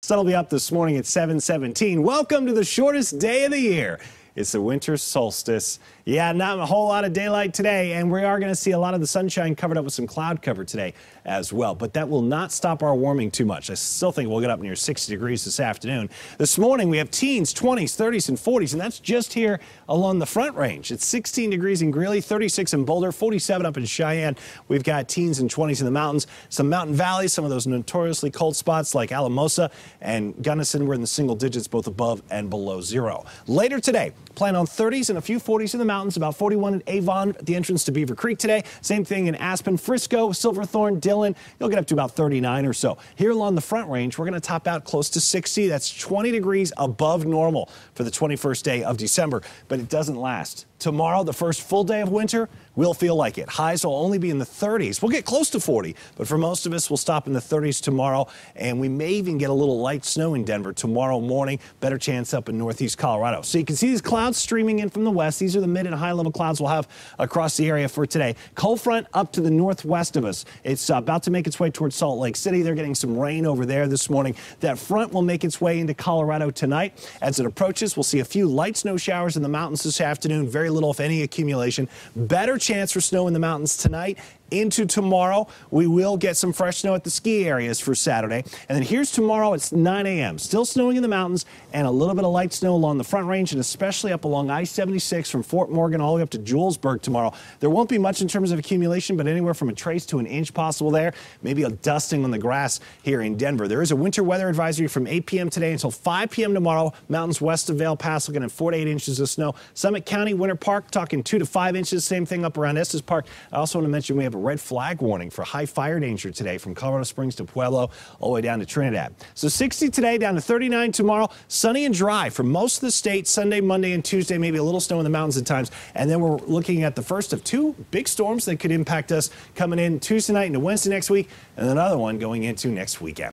Sun will be up this morning at 717. Welcome to the shortest day of the year. It's the winter solstice. Yeah, not a whole lot of daylight today, and we are going to see a lot of the sunshine covered up with some cloud cover today as well. But that will not stop our warming too much. I still think we'll get up near 60 degrees this afternoon. This morning, we have teens, 20s, 30s, and 40s, and that's just here along the front range. It's 16 degrees in Greeley, 36 in Boulder, 47 up in Cheyenne. We've got teens and 20s in the mountains, some mountain valleys, some of those notoriously cold spots like Alamosa and Gunnison. We're in the single digits, both above and below zero. Later today, Plan on 30s and a few 40s in the mountains, about 41 in Avon at the entrance to Beaver Creek today. Same thing in Aspen, Frisco, Silverthorne, Dillon. You'll get up to about 39 or so. Here along the front range, we're going to top out close to 60. That's 20 degrees above normal for the 21st day of December, but it doesn't last. Tomorrow, the first full day of winter, we'll feel like it. Highs will only be in the 30s. We'll get close to 40, but for most of us, we'll stop in the 30s tomorrow, and we may even get a little light snow in Denver tomorrow morning. Better chance up in northeast Colorado. So you can see these clouds streaming in from the west. These are the mid and high level clouds we'll have across the area for today. Cold front up to the northwest of us. It's uh, about to make its way towards Salt Lake City. They're getting some rain over there this morning. That front will make its way into Colorado tonight. As it approaches, we'll see a few light snow showers in the mountains this afternoon. Very little, if any, accumulation. Better chance for snow in the mountains tonight into tomorrow. We will get some fresh snow at the ski areas for Saturday. And then here's tomorrow. It's 9 a.m. Still snowing in the mountains and a little bit of light snow along the front range and especially up along I-76 from Fort Morgan all the way up to Julesburg tomorrow. There won't be much in terms of accumulation, but anywhere from a trace to an inch possible there. Maybe a dusting on the grass here in Denver. There is a winter weather advisory from 8 p.m. today until 5 p.m. tomorrow. Mountains west of Vail Pass looking at 4 to 8 inches of snow. Summit County, Winter Park talking 2 to 5 inches. Same thing up around Estes Park. I also want to mention we have red flag warning for high fire danger today from Colorado Springs to Pueblo all the way down to Trinidad. So 60 today, down to 39 tomorrow. Sunny and dry for most of the state Sunday, Monday, and Tuesday. Maybe a little snow in the mountains at times. And then we're looking at the first of two big storms that could impact us coming in Tuesday night into Wednesday next week, and another one going into next weekend.